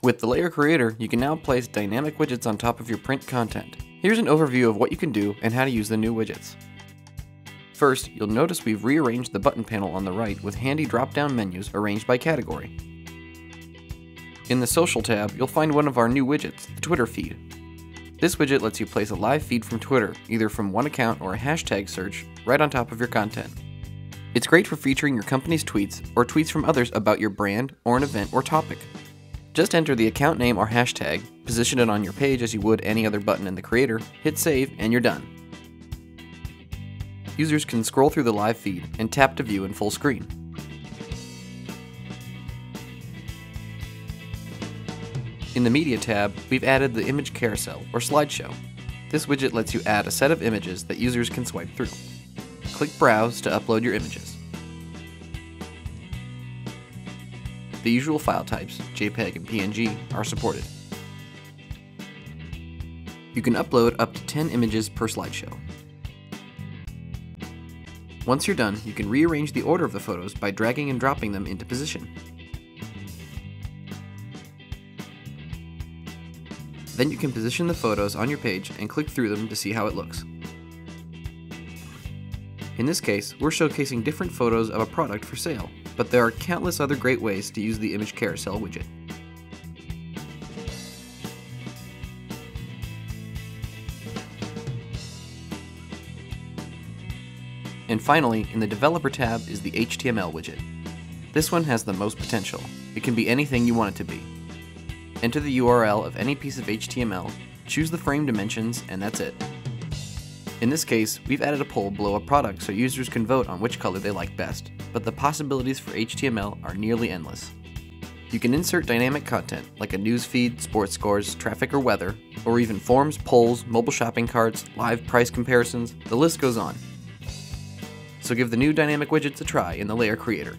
With the Layar Creator, you can now place dynamic widgets on top of your print content. Here's an overview of what you can do and how to use the new widgets. First, you'll notice we've rearranged the button panel on the right with handy drop-down menus arranged by category. In the Social tab, you'll find one of our new widgets, the Twitter feed. This widget lets you place a live feed from Twitter, either from one account or a hashtag search, right on top of your content. It's great for featuring your company's tweets or tweets from others about your brand or an event or topic. Just enter the account name or hashtag, position it on your page as you would any other button in the creator, hit save, and you're done. Users can scroll through the live feed and tap to view in full screen. In the Media tab, we've added the Image Carousel, or Slideshow. This widget lets you add a set of images that users can swipe through. Click Browse to upload your images. The usual file types, JPEG and PNG, are supported. You can upload up to 10 images per slideshow. Once you're done, you can rearrange the order of the photos by dragging and dropping them into position. Then you can position the photos on your page and click through them to see how it looks. In this case, we're showcasing different photos of a product for sale, but there are countless other great ways to use the Image Carousel widget. And finally, in the Developer tab is the HTML widget. This one has the most potential. It can be anything you want it to be. Enter the URL of any piece of HTML, choose the frame dimensions, and that's it. In this case, we've added a poll below a product so users can vote on which color they like best, but the possibilities for HTML are nearly endless. You can insert dynamic content like a news feed, sports scores, traffic or weather, or even forms, polls, mobile shopping carts, live price comparisons, the list goes on. So give the new dynamic widgets a try in the Layar Creator.